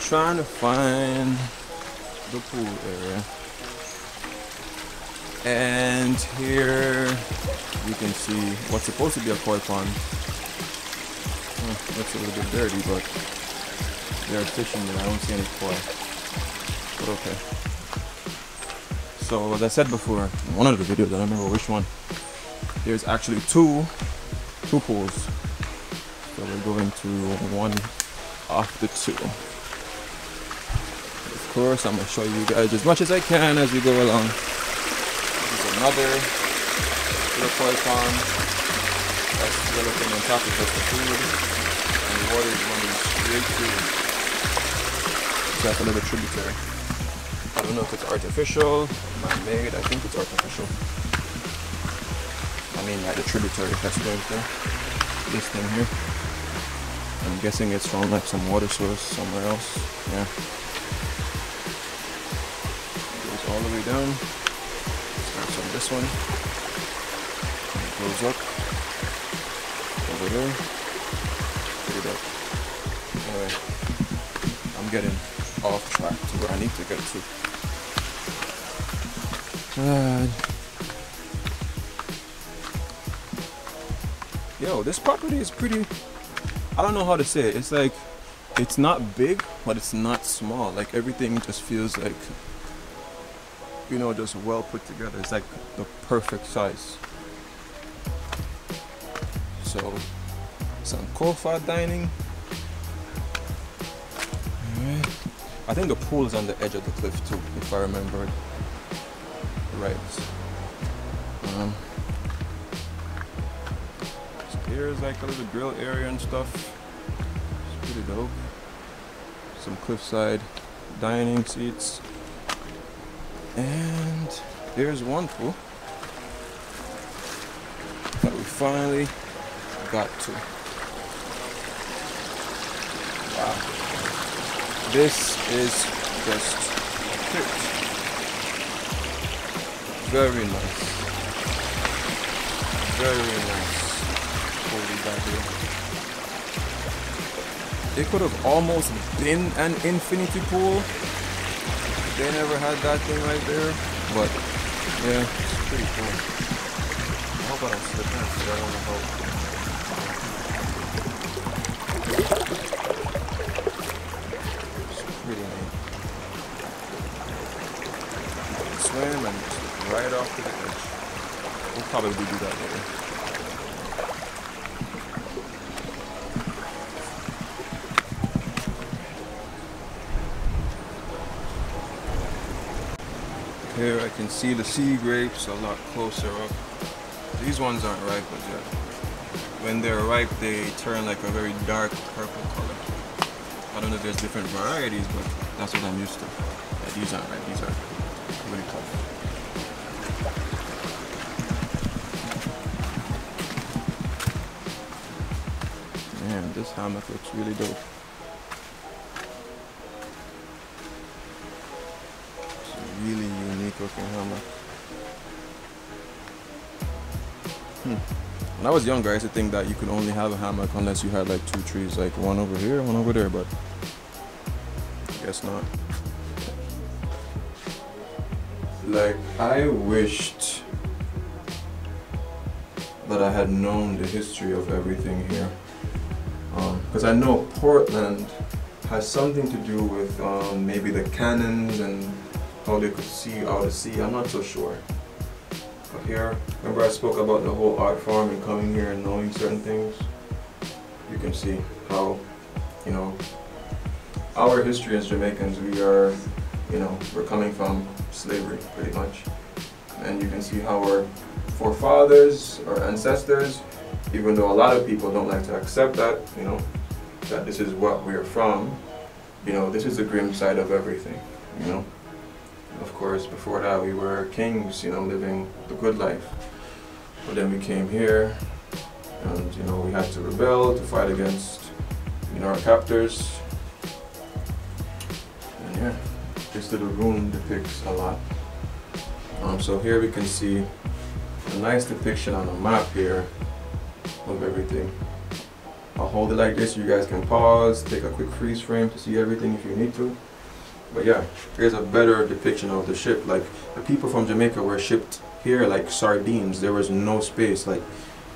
trying to find the pool area. And here you can see what's supposed to be a koi pond. Oh, looks a little bit dirty, but they're fishing there. I don't see any koi. But okay. So as I said before, in one of the videos, I don't remember which one, there's actually two, two pools. So we're going to one of the two. Of course, I'm gonna show you guys as much as I can as we go along. This is another little koi pond. That's thing on top just the food, and the water is running straight through. It's like a tributary. I don't know if it's artificial, man-made. I think it's artificial. I mean, like the tributary that's right there. This thing here. Guessing it's from like some water source somewhere else. Yeah. Goes all the way down. Starts on this one. It goes up. Over there. Straight up. Anyway. I'm getting off track to where I need to get to. Uh, yo, this property is pretty. I don't know how to say it. It's like, it's not big, but it's not small. Like everything just feels like, you know, just well put together. It's like the perfect size. So, some Kofa dining. I think the pool is on the edge of the cliff too, if I remember right. Um, here's like a little grill area and stuff. Pretty dope. Some cliffside dining seats. And there's one pool that we finally got to. Wow. This is just it. Very nice. Very nice. Holy here. It could have almost been an infinity pool. They never had that thing right there. But yeah, it's pretty cool. I hope I don't slip in because I don't know how it's pretty neat. Swim and right off to the edge. We'll probably do that later. Here I can see the sea grapes a lot closer up. These ones aren't ripe as yet. When they're ripe, they turn like a very dark purple color. I don't know if there's different varieties, but that's what I'm used to. Yeah, these aren't ripe, these are really tough. Man, this hammock looks really dope. Looking hammock. Hmm. When I was younger, I used to think that you could only have a hammock unless you had like two trees, like one over here, one over there, but I guess not. Like, I wished that I had known the history of everything here. Because I know Portland has something to do with um, maybe the cannons and how they could see out of sea. I'm not so sure. But here, remember I spoke about the whole art farm and coming here and knowing certain things? You can see how, you know, our history as Jamaicans, we are, you know, we're coming from slavery pretty much. And you can see how our forefathers, our ancestors, even though a lot of people don't like to accept that, you know, that this is what we're from, you know, this is the grim side of everything, you know. Of course, before that we were kings, you know, living the good life. But then we came here, and you know, we had to rebel to fight against, you know, our captors. And yeah, this little room depicts a lot. Um, so here we can see a nice depiction on a map here of everything. I'll hold it like this. You guys can pause, take a quick freeze frame to see everything if you need to. But yeah, here's a better depiction of the ship. Like the people from Jamaica were shipped here like sardines. There was no space. Like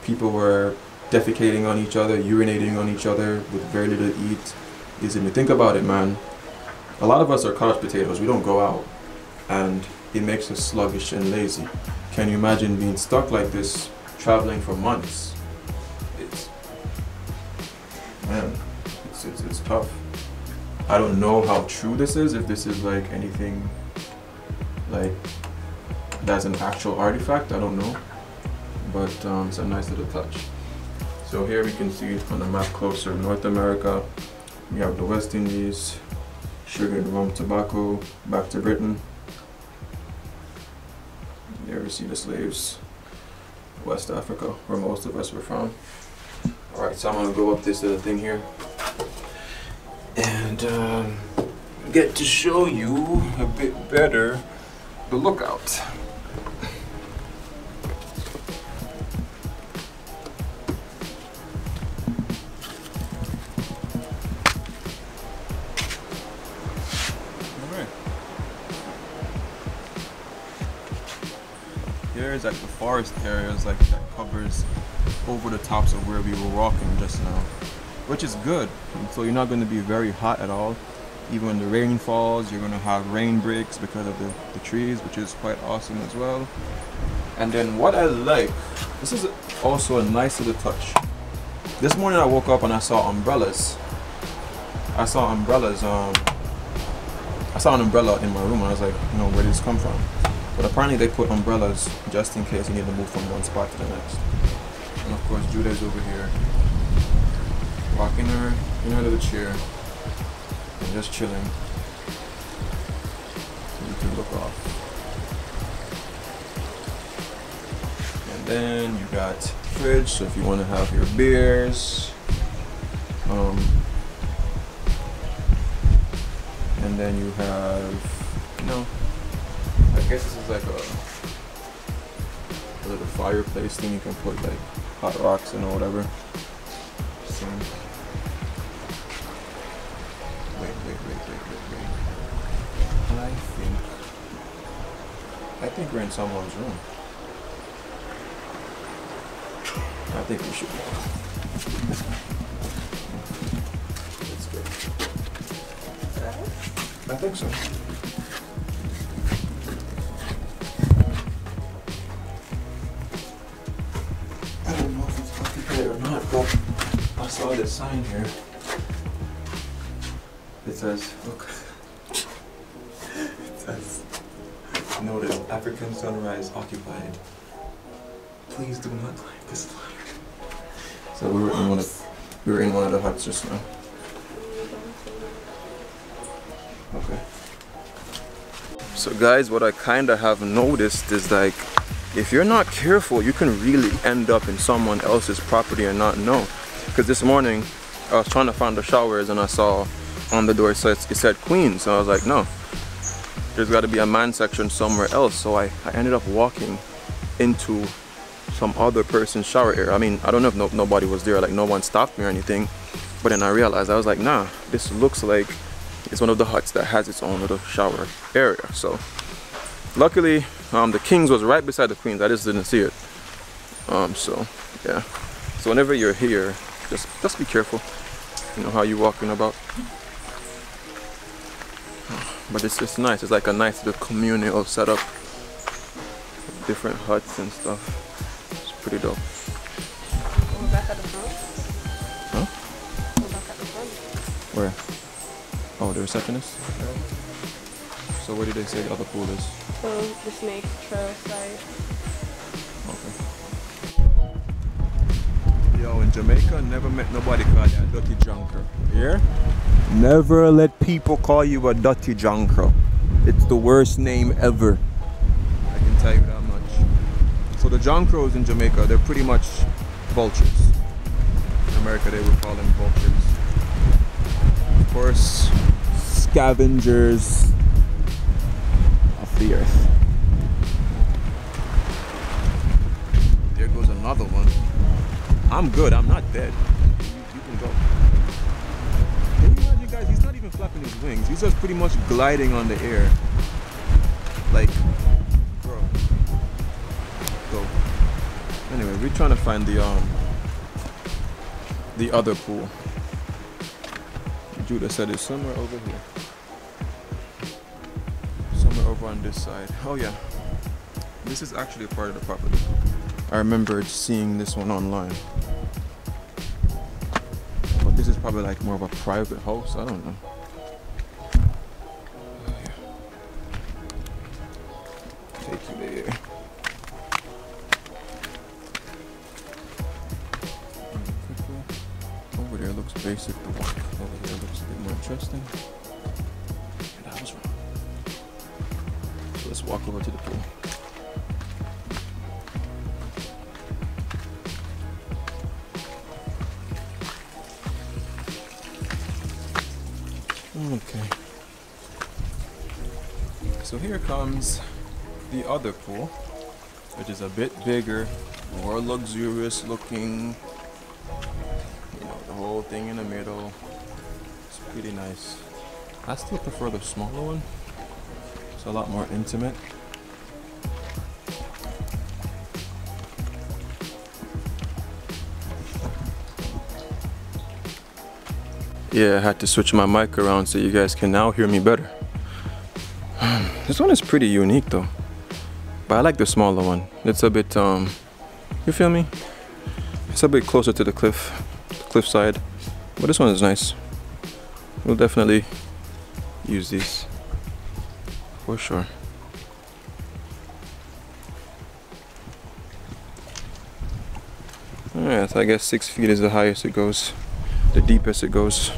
people were defecating on each other, urinating on each other with very little to eat. Is if you think about it, man, a lot of us are couch potatoes. We don't go out, and it makes us sluggish and lazy. Can you imagine being stuck like this, traveling for months? It's man, it's it's, it's tough. I don't know how true this is. If this is like anything like that's an actual artifact, I don't know. But um, it's a nice little touch. So here we can see on the map closer. North America, we have the West Indies, sugar, and rum, tobacco, back to Britain. There we see the slaves, West Africa, where most of us were from. Alright, so I'm gonna go up this little thing here and um, get to show you a bit better the lookout. Here is like the forest areas like that covers over the tops of where we were walking just now which is good. So you're not going to be very hot at all. Even when the rain falls, you're going to have rain breaks because of the, the trees, which is quite awesome as well. And then what I like, this is also a nice little touch. This morning I woke up and I saw umbrellas. I saw umbrellas. Um, I saw an umbrella in my room and I was like, you know, where did this come from? But apparently they put umbrellas just in case you need to move from one spot to the next. And of course Judah's over here walking her in her little chair and just chilling. you can look off. And then you got fridge, so if you want to have your beers. Um, and then you have, you know, I guess this is like a, a little fireplace thing you can put like hot rocks in or whatever. I think we're in someone's room. I think we should go. I think so. I don't know if it's occupied or not, but I saw this sign here. It says, look. African sunrise occupied. Please do not climb this ladder. So we were in one of we were in one of the huts just now. Okay. So guys, what I kinda have noticed is like if you're not careful, you can really end up in someone else's property and not know. Because this morning, I was trying to find the showers and I saw on the door it said, it said Queens. So I was like, no, there's got to be a man section somewhere else. So I, I ended up walking into some other person's shower area. I mean, I don't know if no, nobody was there, like no one stopped me or anything. But then I realized, I was like, nah, this looks like it's one of the huts that has its own little shower area. So luckily, um, the Kings was right beside the Queens. I just didn't see it. Um, so yeah. So whenever you're here, just just be careful. You know how you're walking about but it's just nice it's like a nice little communal setup different huts and stuff it's pretty dope We're back at the front. huh We're back at the front. where oh the receptionist so where did they say the other pool is So the snake trail site. Yo in Jamaica never met nobody call you a dirty John Crow yeah Never let people call you a dirty John Crow. It's the worst name ever. I can tell you that much. So the Crows in Jamaica, they're pretty much vultures. In America, they would call them vultures. Of course, scavengers of the earth. There goes another one. I'm good. I'm not dead. You, you can go. Can you imagine, guys? He's not even flapping his wings. He's just pretty much gliding on the air. Like, bro. Go. Anyway, we're trying to find the um the other pool. Judah said it's somewhere over here. Somewhere over on this side. Oh yeah. This is actually a part of the property. I remember seeing this one online. Is probably like more of a private house. I don't know. Take you there. Over there looks basic. The walk over here looks a bit more interesting. And I was wrong. So let's walk over to the pool. Here comes the other pool, which is a bit bigger, more luxurious looking. You know, the whole thing in the middle. It's pretty nice. I still prefer the smaller one. It's a lot more intimate. Yeah, I had to switch my mic around so you guys can now hear me better. This one is pretty unique though. But I like the smaller one. It's a bit, um, you feel me? It's a bit closer to the cliff, cliff side. But this one is nice. We'll definitely use these for sure. Alright, so I guess six feet is the highest it goes, the deepest it goes.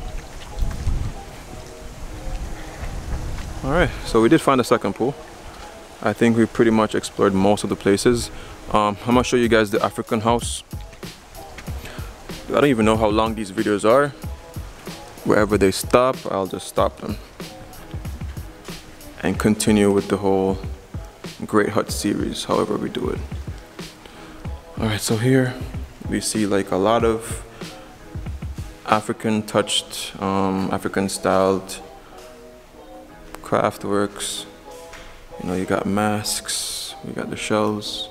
Alright, so we did find a second pool. I think we pretty much explored most of the places. Um, I'm gonna show you guys the African house. I don't even know how long these videos are. Wherever they stop, I'll just stop them. And continue with the whole Great Hut series, however we do it. Alright, so here we see like a lot of African touched, um, African styled craft works. You know, you got masks, you got the shells.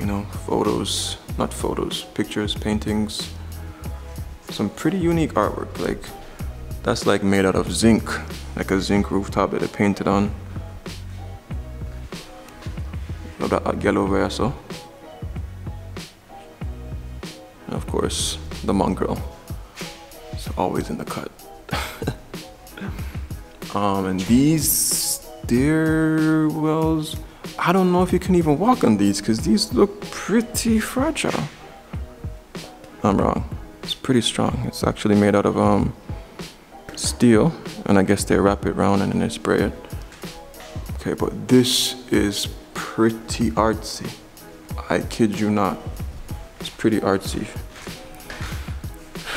You know, photos, not photos, pictures, paintings. Some pretty unique artwork, like that's like made out of zinc, like a zinc rooftop that they painted on. Know that yellow there. And of course, the mongrel. It's always in the cut. Um, and these stairwells, I don't know if you can even walk on these because these look pretty fragile. I'm wrong. It's pretty strong. It's actually made out of um, steel, and I guess they wrap it around and then they spray it. Okay, but this is pretty artsy. I kid you not. It's pretty artsy.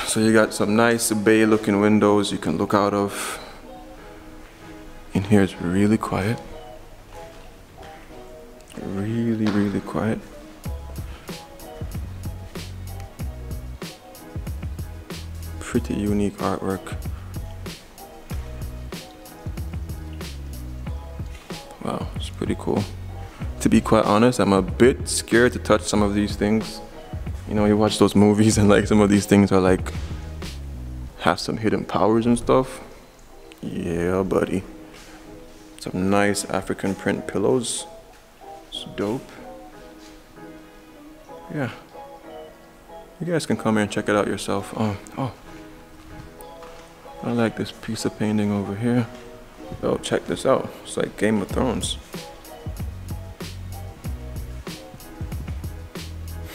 So you got some nice bay looking windows you can look out of. Here it's really quiet. Really, really quiet. Pretty unique artwork. Wow, it's pretty cool. To be quite honest, I'm a bit scared to touch some of these things. You know, you watch those movies and like some of these things are like have some hidden powers and stuff. Yeah, buddy. Some nice African print pillows. It's dope. Yeah. You guys can come here and check it out yourself. Oh, oh. I like this piece of painting over here. Oh, check this out. It's like Game of Thrones.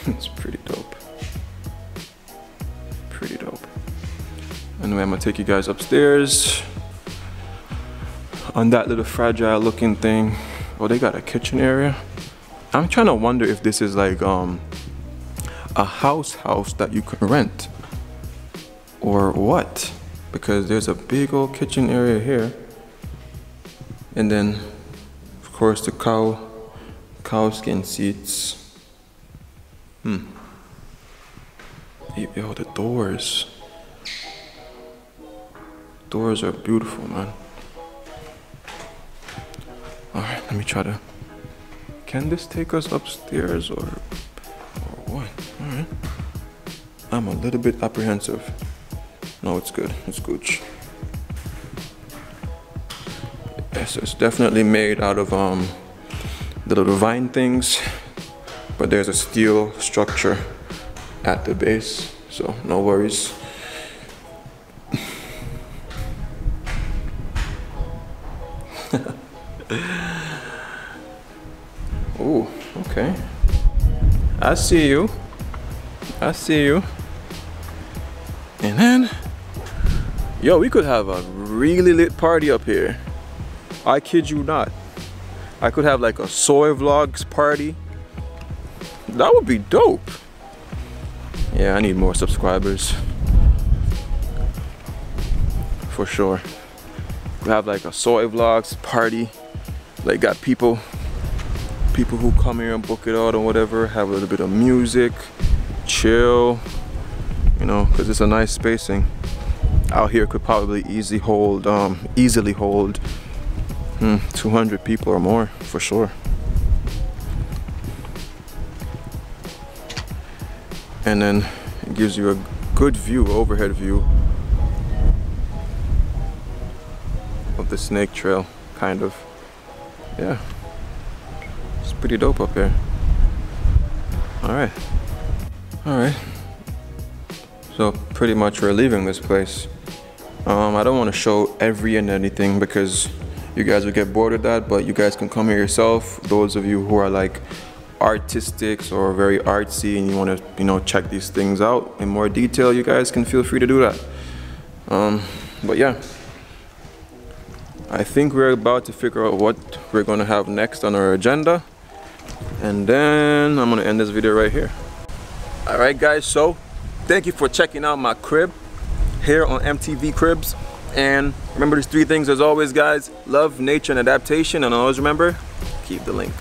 it's pretty dope. Pretty dope. Anyway, I'm gonna take you guys upstairs. On that little fragile looking thing. Oh, they got a kitchen area. I'm trying to wonder if this is like um a house house that you can rent or what because there's a big old kitchen area here and then of course the cow cow skin seats hmm Yo, the doors. Doors are beautiful, man. Alright, let me try to. Can this take us upstairs or, or what? Alright. I'm a little bit apprehensive. No, it's good. It's good. Yes, it's definitely made out of um, the little vine things, but there's a steel structure at the base, so no worries. See you. I see you. And then, yo, we could have a really lit party up here. I kid you not. I could have like a Soai vlogs party. That would be dope. Yeah, I need more subscribers. For sure. We have like a Soai vlogs party. Like got people people who come here and book it out or whatever, have a little bit of music, chill, you know, because it's a nice spacing. Out here could probably easily hold, um, easily hold hmm, 200 people or more for sure. And then it gives you a good view, overhead view of the snake trail, kind of. Yeah pretty dope up here. Alright. Alright. So pretty much we're leaving this place. Um, I don't want to show every and anything because you guys will get bored of that, but you guys can come here yourself. Those of you who are like artistics or very artsy and you want to, you know, check these things out in more detail, you guys can feel free to do that. Um, but yeah, I think we're about to figure out what we're going to have next on our agenda and then I'm gonna end this video right here. All right guys so thank you for checking out my crib here on MTV Cribs. And remember these three things as always guys love nature and adaptation. And always remember keep the link